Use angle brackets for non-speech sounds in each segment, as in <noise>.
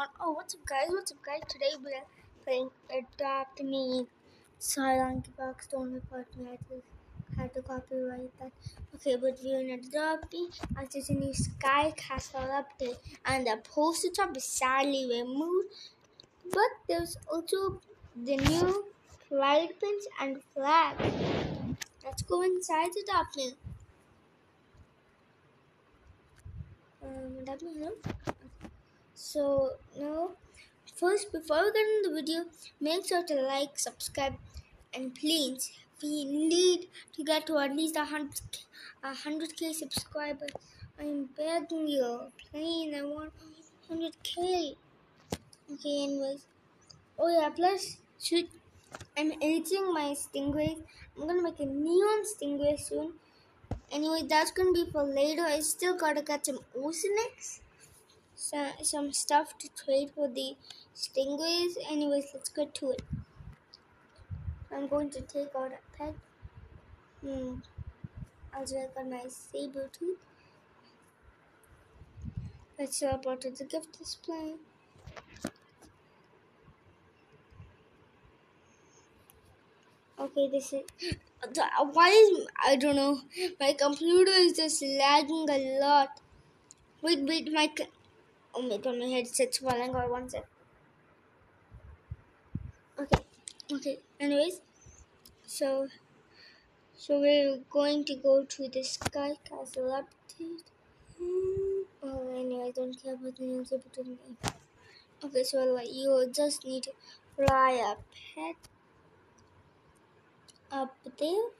Oh, what's up, guys? What's up, guys? Today we're playing Adopt Me. Silent Box. Don't report me. I just had to copyright that. Okay, but we're in Adopt Me. And there's a new Sky Castle update, and the poster top is sadly removed. But there's also the new flag pins and flags. Let's go inside the Adopt Me. Um, Adopt Me, hello? So now, first before we get into the video, make sure to like, subscribe, and please, we need to get to at least a hundred, a hundred k subscribers. I'm begging you, please. I want hundred k. Okay, anyways. Oh yeah, plus shoot. I'm editing my stingrays. I'm gonna make a neon stingray soon. Anyway, that's gonna be for later. I still gotta get some oceanics some, some stuff to trade for the stingrays. Anyways, let's get to it. I'm going to take out a pet. Hmm. I'll I got my saber tooth. Let's teleport to the gift display. Okay, this is. <gasps> Why is. I don't know. My computer is just lagging a lot. Wait, wait, my. Oh, my god, my headset's falling out. One sec. Okay, okay. Anyways, so. So we're going to go to the Sky Castle update. Oh, anyway, I don't care about the news between me. Okay, so like, you just need to fly a pet up there.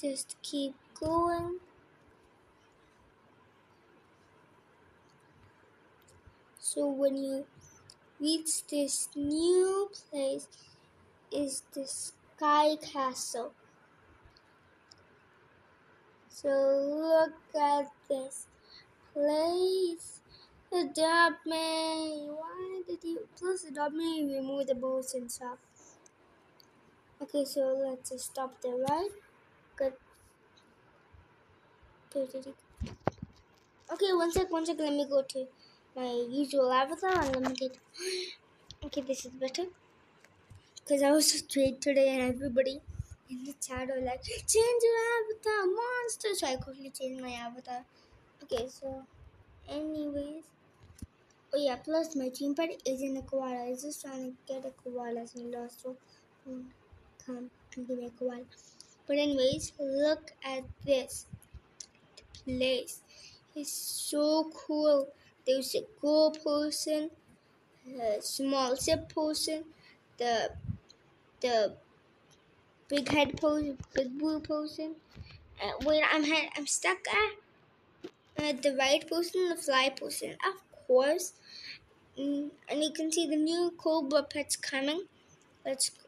Just keep going. So when you reach this new place is the Sky Castle. So look at this place. The Adopt me. Why did you plus adopt me remove the boats and stuff? Okay, so let's stop there, right? Good. Okay, one sec, one sec. Let me go to my usual avatar get. Okay, this is better. Because I was straight today and everybody in the chat were like, change your avatar, monster. So I quickly changed my avatar. Okay, so, anyways. Oh, yeah, plus my team pet is in a koala. I just trying to get a koala so I lost. Um, come and give me a koala. But, anyways, look at this. The place is so cool. There's a cool person, a small zip person, the the big head person, big blue person. Uh, wait, I'm head, I'm stuck at uh, the right person, the fly person, of course. Mm, and you can see the new Cobra pets coming. Let's go.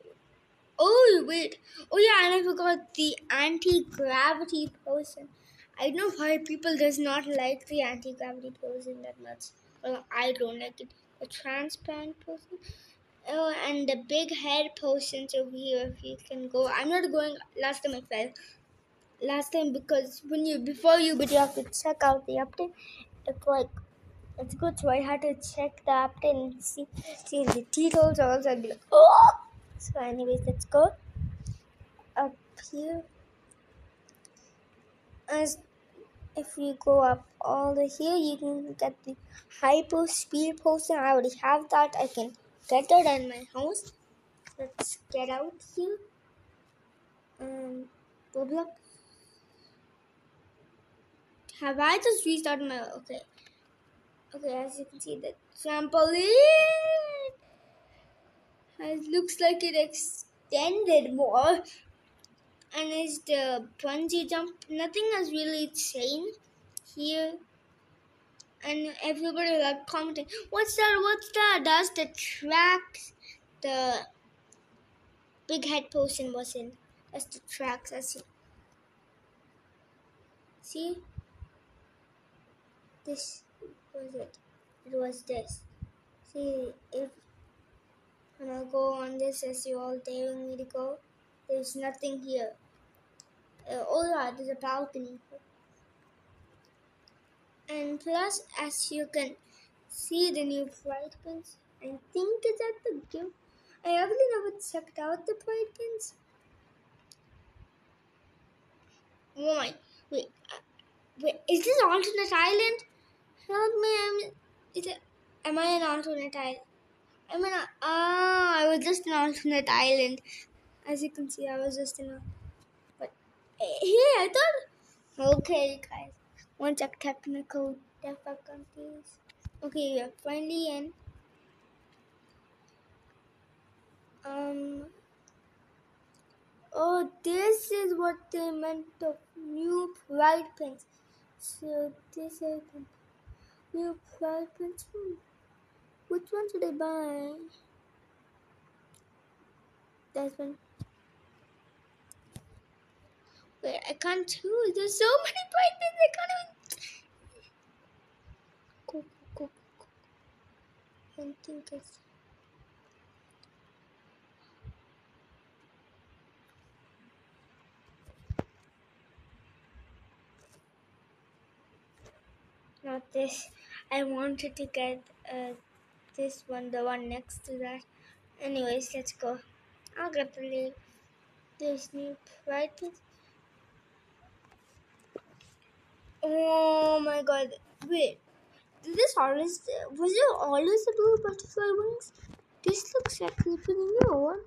Oh wait! Oh yeah, and I forgot the anti-gravity person. I know why people does not like the anti-gravity person that much. Well, I don't like it. The transparent person. Oh, and the big head potions over here. If you can go, I'm not going. Last time I fell. Last time because when you before you, but you have to check out the update. It's like it's good. So I had to check the update and see see the details. Also, I'd be like, oh. So, anyways, let's go up here. As if you go up all the here, you can get the hyper speed potion. I already have that. I can get it in my house. Let's get out here. Um, blah, Have I just restarted my okay? Okay, as you can see, the trampoline. It looks like it extended more and is the bungee jump. Nothing has really changed here. And everybody like commenting, what's that? What's that? That's the tracks the big head potion was in. That's the tracks. I see. See? This was it. It was this. See if when I go on this as you all daring me to go, there's nothing here. Uh, oh yeah, there's a balcony. And plus, as you can see the new pride pins. I think it's at the gift. I really never checked out the pride pins. Oh my, wait, uh, wait, is this alternate island? Help me, I'm, is it, am I an alternate island? I'm in a, ah, I was just an alternate island. As you can see, I was just in a, but, hey, I thought, okay, guys, one check technical difficulties. Okay, we are finally in. Um, oh, this is what they meant of new pride pins. So this is new pride pins. Hmm. Which one should I buy? That's one. Wait, I can't choose. There's so many pins. I can't even. Go, go, go, go. I think it's. Not this. I wanted to get uh, this one, the one next to that. Anyways, let's go. I'll get the leave. This new pride pins. Oh my god. Wait. Did this always was it always the blue butterfly wings? This looks like pretty new.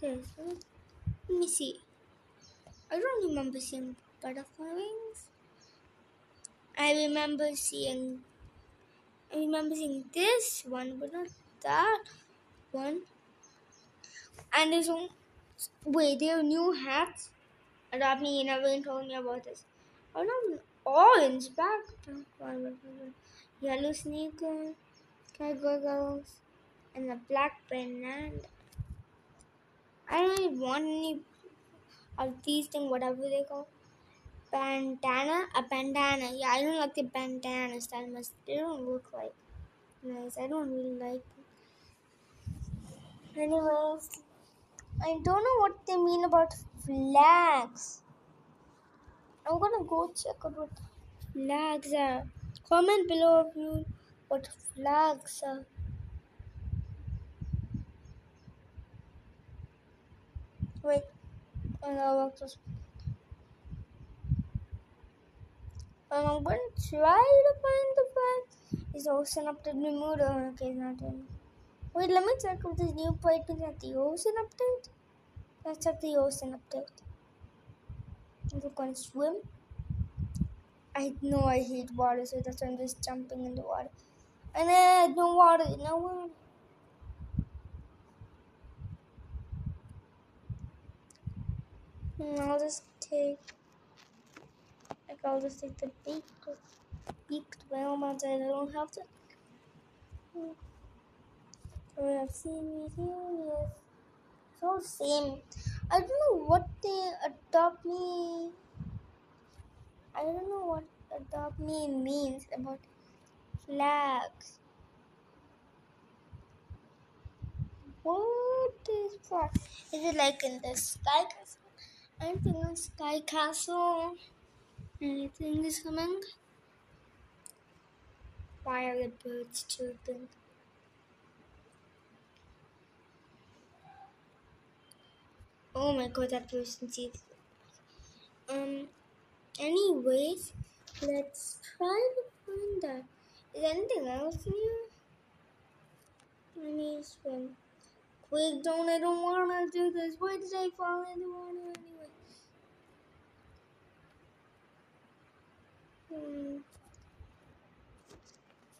This one. Let me see. I don't remember seeing butterfly wings. I remember seeing I remember seeing this one, but not that one. And there's one wait, there are new hats. Adopt me, you never told me about this. Oh no orange back yellow sneaker, sky goggles, and a black banana. I don't really want any of these things, whatever they call. Bandana a bandana. Yeah i don't like the bandanas that much. They don't look like nice. I don't really like them. Anyways i don't know what they mean about flags i'm gonna go check out what flags are comment below if you what flags are wait i'll walk this Um, I'm going to try to find the flag. Is ocean update removed? Oh, okay, not in. Wait, let me check if this new is at the ocean update. Let's check the ocean update. Going to swim. I know I hate water, so that's why I'm just jumping in the water. And then no water, no water. And I'll just take like I'll just take the beaked, beaked whale ones I don't have to. We have seen me here. So same. I don't know what they adopt me. I don't know what adopt me means about flags. What is flag? Is it like in the sky castle? I'm thinking sky castle. Anything is coming? Why are the birds chirping? Oh my god, that person sees. Um, anyways, let's try to find that. Is anything else new? Let me swim. Quick, don't, I don't want to do this. Why did I fall in the water anyway? Hmm.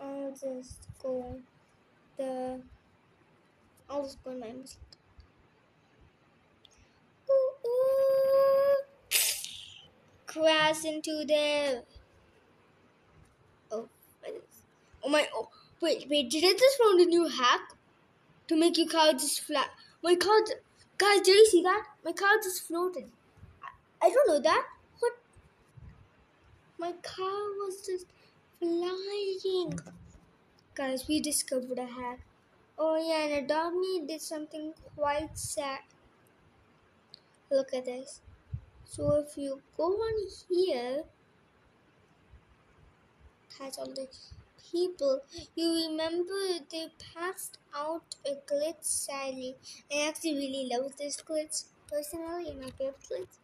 I'll just go the. I'll just go in my music. Crash into the. Oh, oh my! Oh, wait, wait! Did I just found a new hack to make your car just flat? My car, guys, did you see that? My car just floated. I, I don't know that. What? My car was just flying. Guys, we discovered a hack. Oh yeah, and Adopt Me did something quite sad. Look at this. So if you go on here, has all the people. You remember they passed out a glitch sadly. I actually really love this glitch personally, in my favorite glitch.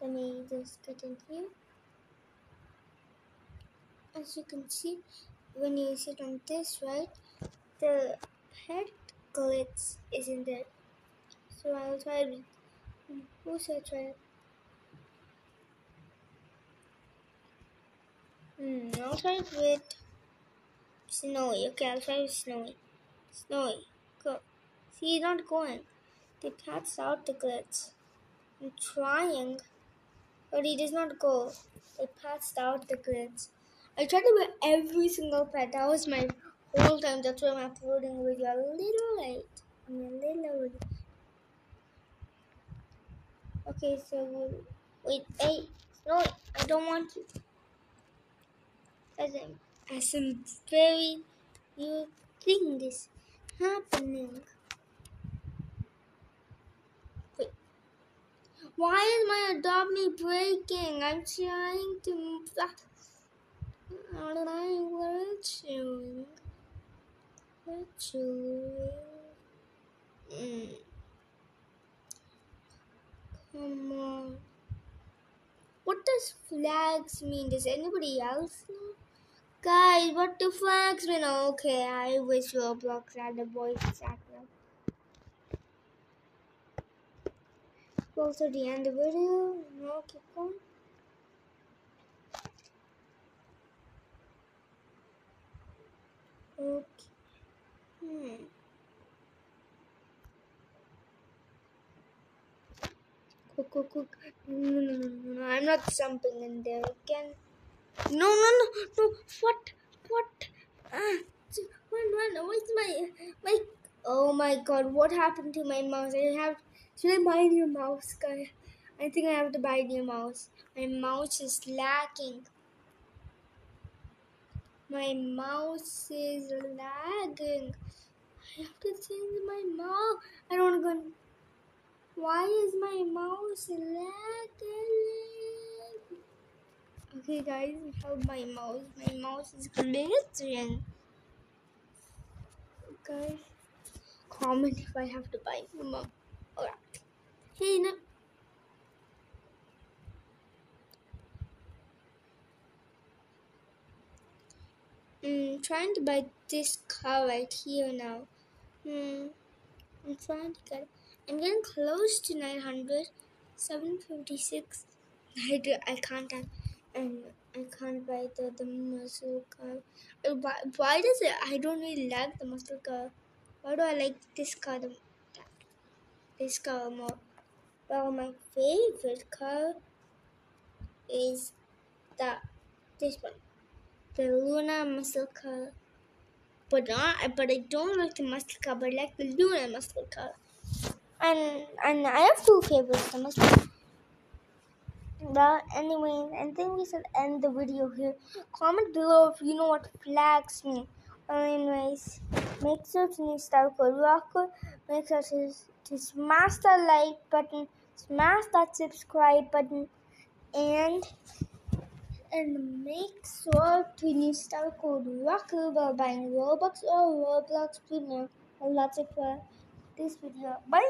Let me just get in here. As you can see, when you sit on this, right, the head glitch isn't there. So I'll try with who should I try? Hmm, I'll try it with Snowy. Okay, I'll try with Snowy. Snowy, go. See, he's not going. They patched out the glitch. I'm trying, but he does not go. They passed out the glitch. I tried to wear every single pet. That was my whole time. That's why I'm uploading video a little late. I'm a little late. Okay, so wait, no, I don't want to. As I'm, as I'm very new thing is happening. Wait, why is my Adopt Me breaking? I'm trying to. How I? Glitching. Mm. On. What does flags mean? Does anybody else know? Guys, what do flags mean? Okay, I wish Roblox had a voice actor. Also, the end of the video. No, keep going. Okay. Hmm. No, no, no, no, no. I'm not jumping in there again. No, no, no, no. What? What? Ah, run, run. Where's my, my? Oh my God! What happened to my mouse? I have. Should I buy a new mouse, guy? I think I have to buy a new mouse. My mouse is lagging. My mouse is lagging. I have to change my mouse. I don't want to go. Why is my mouse lagging? Okay, guys, help my mouse. My mouse is glitching. Guys, comment if I have to buy new mouse. Alright. Hey, no. I'm trying to buy this car right here now. Hmm. I'm trying to get. I'm getting close to 900. 756. I do. I can't. And I can't buy the the muscle car. Uh, why, why does it? I don't really like the muscle car. Why do I like this car? The, this car more. Well, my favorite car is the this one the Luna muscle car. But not, but I don't like the muscle car, but I like the Luna muscle car. And and I have two favorites, the muscle. Well, anyways, I think we should end the video here. Comment below if you know what flags mean. Anyways, make sure to code rocker. Make sure to, to smash that like button, smash that subscribe button, and and make sure to install code ROCKER while buying Robux or Roblox Premium. That's it for this video. Bye!